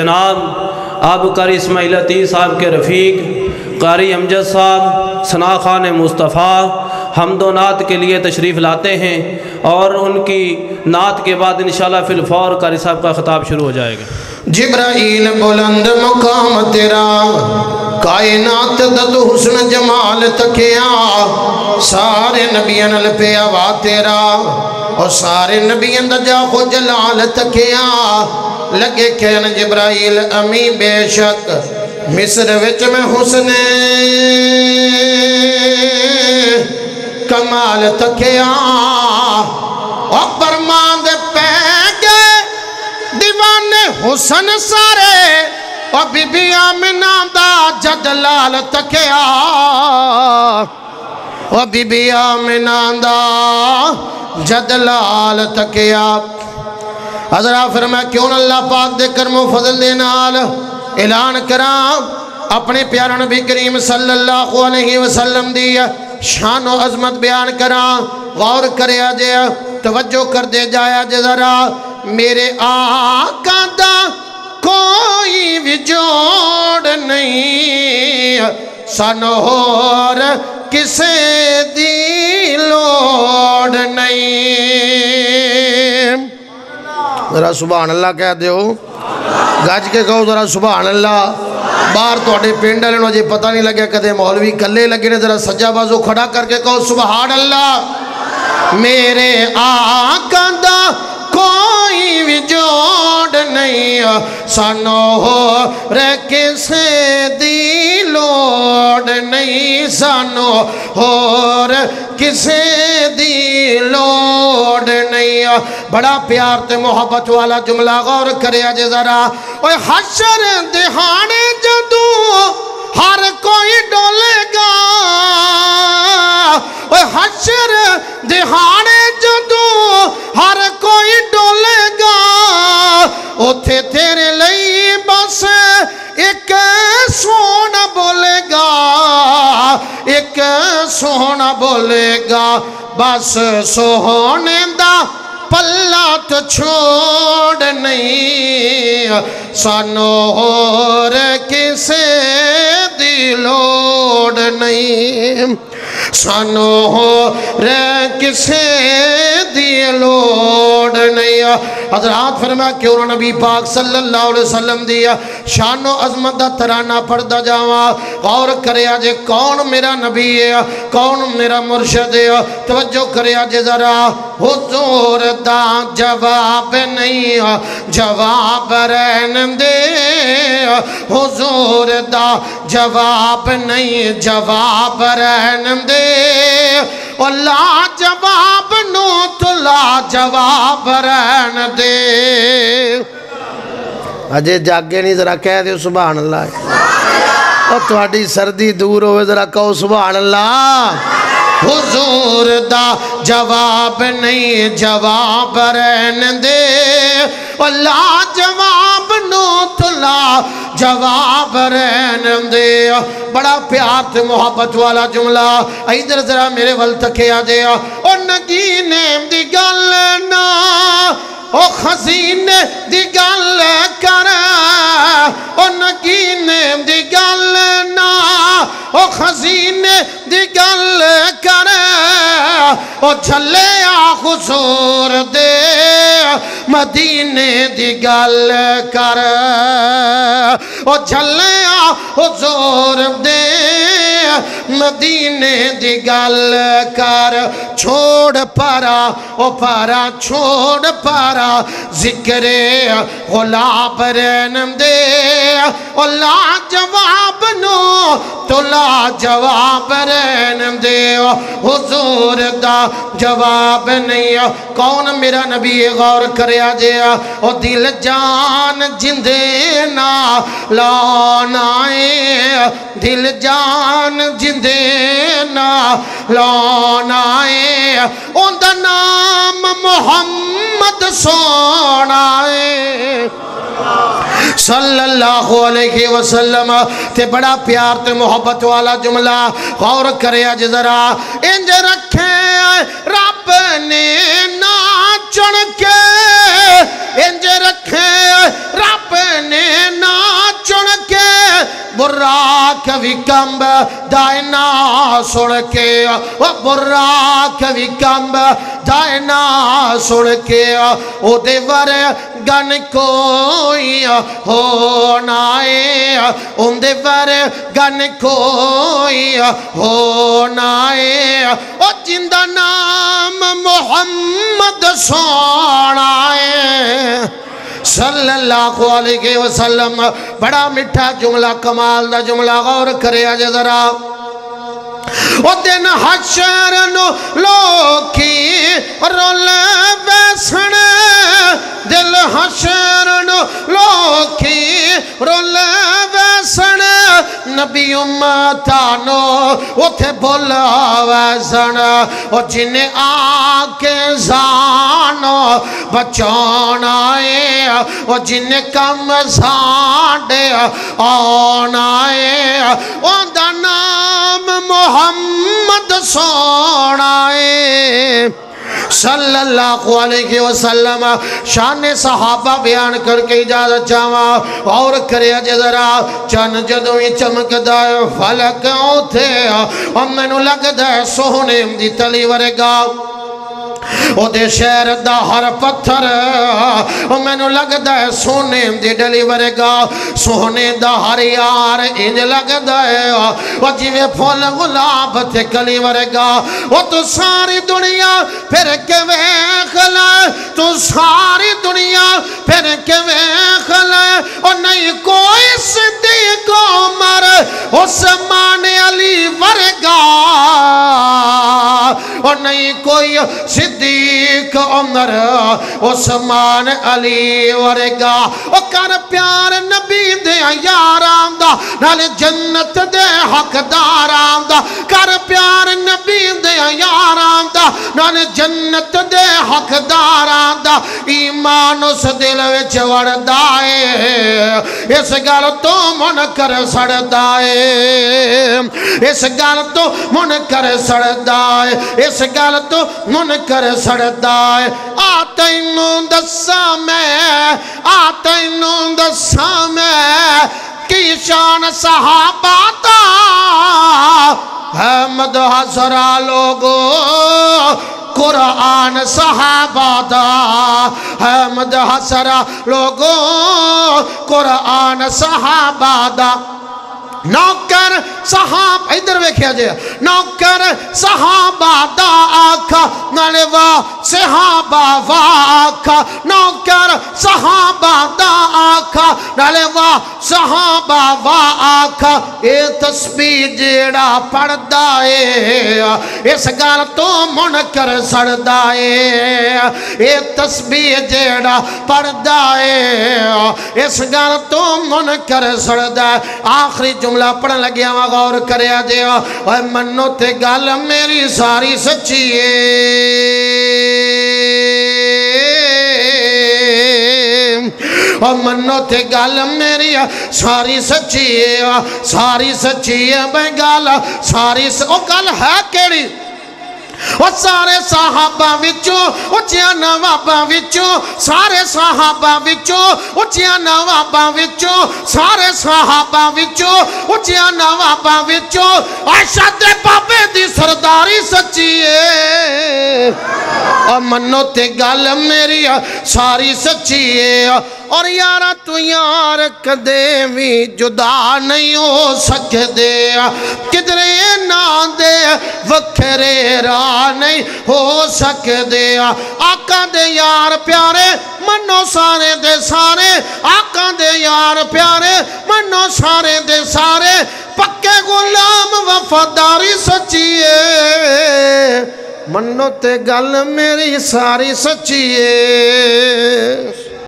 जनाब, अब कारी इसमाइल अतीस साहब के रफ़ीक, कारी अमजद साहब, सना खान मुस्तफ़ा हमदो नात के लिए तशरीफ़ लाते हैं और उनकी नात के बाद इन फिलफौर कारी साहब का ख़ताब शुरू हो जाएगा। जिब्राइल बुलंद मुकाम तेरा, कायनात दत हुस्न जमाल तकिया, सारे नबियन पिया वा तेरा और सारे नबियन जाखो जलाल तकिया। लगे कहन जिब्राइल, अमी बेशक, मिस्र विच में हुस्न। कमाल तकिया और बरमांद पै गए दीवाने हुसन सारे और बीबी आमिना दा जद लाल तकिया और बीबी आमिना दा जद लाल तकिया हजरा फिर मैं क्यों अल्लाह पाक दे करमो फजल दे नाल? ऐलान करा, अपने प्यारा नबी करीम सल्लल्लाहु अलैहि वसल्लम दी शान और अजमत बयान करा। गौर करया जे तवज्जो कर दे जाया जे जरा। मेरे आका दा कोई भी जोड़ नहीं। सन होर किसे दी लोड़ नहीं। जरा सुबह अल्लाह कह दो गज के कहो जरा सुबह अल्लाह। बाहर थोड़े पिंड वाले अजे पता नहीं लगे कदे मौलवी कले लगे ने, जरा सज्जा बाजू खड़ा करके कहो सुबह अल्लाह। मेरे दा कोई भी जोड़ नहीं सानो हो रे दी लोड़ नहीं, सानो होर किसे दी लोड़ नहीं बड़ा प्यार ते मोहब्बत वाला जुमला गौर करे जरा। ओए हशर दिहाने जदू हर कोई बोलेगा, बस सोहने दा पल्ला तो छोड़ नहीं। सानो होर किसे दी लोड़ नहीं। सानो होर किसे हजरात फरमा क्यों नबी पाक सल्लल्लाहु अलैहि वसल्लम दी शानो अजमत दा तराना पढ़दा जावा? गौर करया जे कौन मेरा नबी है? कौन मेरा मुर्शद है? तवज्जो करया जे जरा। हुजूर दा जवाब नहीं, जवाब रहन दे। हुजूर दा जवाब नहीं, जवाब रहन दे। ओ ला जवाब नो तो ला जवाब रहन दे। अजे जागे नहीं जरा कह दो सुबह अल्लाह और थोड़ी सर्दी दूर हो जरा कहो सुबह अल्लाह हुजूर दा जवाब नहीं जवाब रहन दे। ला जवाब नो तुला जवाब रहन दे। बड़ा प्यार से मुहब्बत वाला जुमला। इधर जरा मेरे वल आ जाया। और नगीने दी गल ना, ओ खसीने दी गल कर। ओ नगीने दी गल ना, ओ खसीने दी गल ओ झले आ दे मदीने दी गल कर। ओ झले आ दे मदीने दी गल कर। छोड़ पारा, ओ पारा, छोड़ पारा। जिक्रे गुलाब रहन दे। ओ ला जवाब नो तो ला जवाब रहन दे। हुजूर दा जवाब नहीं कौन मेरा नबी गौर कर ओ दिल जान जिंदे ना लानाए दिल जान जिंदे ना लानाए उनका नाम मोहम्मद सोना है सल्लल्लाहु अलैहि वसल्लम ते बड़ा प्यार ते मोहब्बत वाला जुमला गौर करे अज जरा इंज रखे रब ने नाचण के इंज रखे रब ने बुर्राक भी कंब दायना सुन के। ओ बुर्राक भी दायना सुन के। ओदे वर गन कोई है उनदे वर गन कोई है ओ ज़िंदा नाम मोहम्मद सोना है सल्लल्लाहु अलैहि वसल्लम। बड़ा मिठा जुमला, कमाल दा जुमला, गौर करे अज जरा। ओ दिन हशर नु लोकी रोल बैसण। दिल हशर नु लोकी रोल बैसण। नबी उम्मतानो उथे बोला वैसन ओ जिन्हें आके जानो बचाना है ओ जिन्हें कम साडे आना है ओदा नाम मोहम्मद सोना है सल्लल्लाहु अलैहि वसल्लम, शान सहाबा बयान करके इजाज़त चावा और करे जरा, चन जदों ही चमकदा फलक उथे और मैनू लगदा सोहने दी तली वर्गा। ਉਹਦੇ ਸ਼ਹਿਰ ਦਾ ਹਰ ਪੱਥਰ ਉਹ ਮੈਨੂੰ ਲੱਗਦਾ ਹੈ ਸੋਨੇ ਦੀ ਡਲੀ ਵਰਗਾ ਸੋਨੇ ਦਾ ਹਰ ਯਾਰ ਇੰਜ ਲੱਗਦਾ ਹੈ ਉਹ ਜਿਵੇਂ ਫੁੱਲ ਗੁਲਾਬ ਤੇ ਕਲੀ ਵਰਗਾ ਉਹ ਤੂੰ ਸਾਰੀ ਦੁਨੀਆ ਫਿਰ ਕੇ ਵੇਖ ਲੈ ਤੂੰ ਸਾਰੀ ਦੁਨੀਆ ਫਿਰ ਕੇ ਵੇਖ ਲੈ ਉਹ ਨਹੀਂ ਕੋਈ ਸਿੱਦੀਕ ਉਮਰ ਉਸਮਾਨ ਅਲੀ और नहीं कोई सिद्दीक, उमर, उस्मान, अली, वरेगा। ओ कर प्यार नबी दे यारां दा नाल जन्नत दे हकदारां दा कर प्यार नबी दे यारां नाल जन्नत दे हकदारां ईमान उस दिल विच वड़दा इस गल तो मन कर सड़दा इस गल तो मन कर सड़दा इस गल तो मन कर सड़दा आ तैनू दसा मैं, आ तैनू दसा मैं की शान सहाबा दा है मदहसरा लोगो, कुरान सहाबा दा है मदहसरा लोगो, कुरान सहाबा दा नौकर सहाब, इधर वेख्या जे, नौकर सहाबा दा आखा, नाले वा सहाबा वा आखा। नौकर सहाबा दा आखा नाले वा सहाबा वा आखा, ए तस्बीह जेड़ा पढ़दा ए, इस गल तो मुनकर सड़दा ए ए तस्बीह जेड़ा पढ़दा ए, इस गल तो मुनकर सड़दा आखिरी जुमला पढ़न लग्या वा, गौर ओए मन्नो ते गल मेरी सारी सच्ची और मन्नो ते गल मेरी सारी सच्ची है सारी सच्ची है मैं गल सारी स... ओ गल है केड़ी ਉਹ ਸਾਰੇ ਸਾਹਾਬਾਂ ਵਿੱਚੋਂ ਉੱਚੀਆਂ ਨਵਾਬਾਂ ਵਿੱਚੋਂ ਸਾਰੇ ਸਾਹਾਬਾਂ ਵਿੱਚੋਂ ਉੱਚੀਆਂ ਨਵਾਬਾਂ ਵਿੱਚੋਂ ਸਾਰੇ ਸਾਹਾਬਾਂ ਵਿੱਚੋਂ ਉੱਚੀਆਂ ਨਵਾਬਾਂ ਵਿੱਚੋਂ ਆਇਸ਼ਾ ਦੇ ਬਾਬੇ ਦੀ ਸਰਦਾਰੀ ਸੱਚੀ ਏ और मनो ते गल मेरी सारी सच्ची है और यार तू यार कदे भी जुदा नहीं हो सकते किधरे ना दे, वखरे राह नहीं हो सकते आका दे यार प्यारे मनो सारे दे सारे। आका दे यार प्यारे मनो सारे दे सारे। पक्के गुलाम वफादारी सच्ची है मन्नो ते गल मेरी सारी सच्ची है